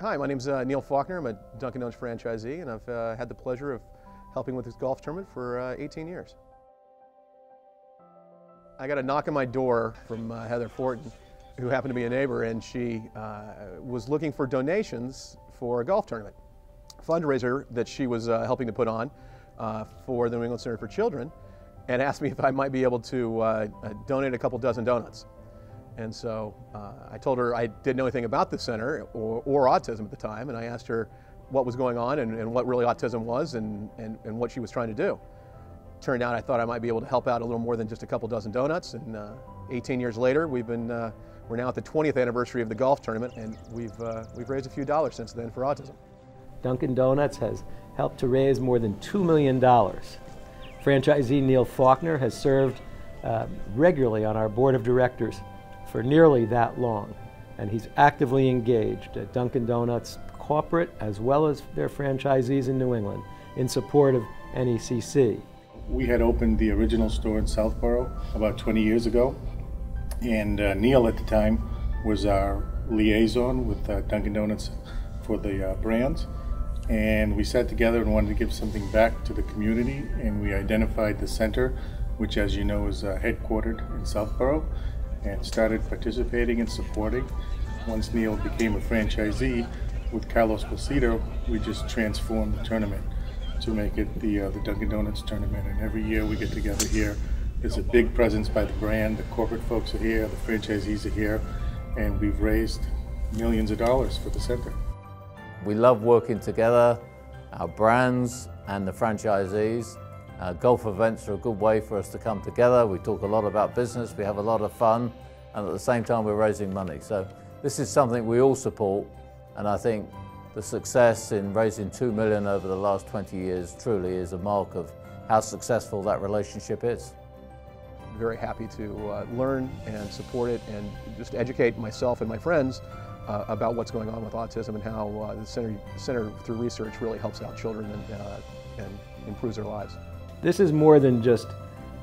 Hi, my name's uh, Neal Faulkner. I'm a Dunkin' Donuts franchisee, and I've uh, had the pleasure of helping with this golf tournament for uh, 18 years. I got a knock on my door from uh, Heather Fortin, who happened to be a neighbor, and she uh, was looking for donations for a golf tournament fundraiser that she was uh, helping to put on for the New England Center for Children, and asked me if I might be able to donate a couple dozen donuts. And so uh, I told her I didn't know anything about the center or, or, autism at the time, and I asked her what was going on and, and what really autism was and, and, and, what she was trying to do. Turned out I thought I might be able to help out a little more than just a couple dozen donuts, and uh, 18 years later, we've been, uh, we're now at the 20th anniversary of the golf tournament, and we've, uh, we've raised a few dollars since then for autism. Dunkin' Donuts has helped to raise more than $2 million. Franchisee Neal Faulkner has served uh, regularly on our board of directors for nearly that long. And he's actively engaged at Dunkin' Donuts corporate as well as their franchisees in New England in support of NECC. We had opened the original store in Southborough about 20 years ago, and uh, Neal at the time was our liaison with uh, Dunkin' Donuts for the uh, brands. And we sat together and wanted to give something back to the community, and we identified the center, which, as you know, is uh, headquartered in Southborough and started participating and supporting. Once Neal became a franchisee with Carlos Placido, we just transformed the tournament to make it the, uh, the Dunkin' Donuts tournament. And every year we get together here. There's a big presence by the brand. The corporate folks are here, the franchisees are here, and we've raised millions of dollars for the center. We love working together, our brands and the franchisees. Uh, golf events are a good way for us to come together. We talk a lot about business, we have a lot of fun, and at the same time we're raising money. So this is something we all support, and I think the success in raising 2 million over the last 20 years truly is a mark of how successful that relationship is. Very happy to uh, learn and support it and just educate myself and my friends uh, about what's going on with autism and how uh, the center, center through research really helps out children and, uh, and improves their lives. This is more than just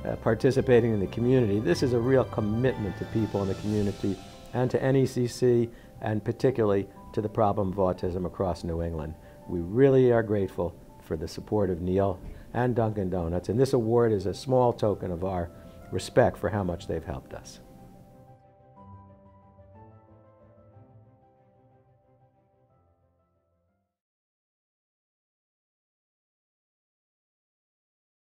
uh, participating in the community. This is a real commitment to people in the community and to NECC and particularly to the problem of autism across New England. We really are grateful for the support of Neal and Dunkin' Donuts, and this award is a small token of our respect for how much they've helped us.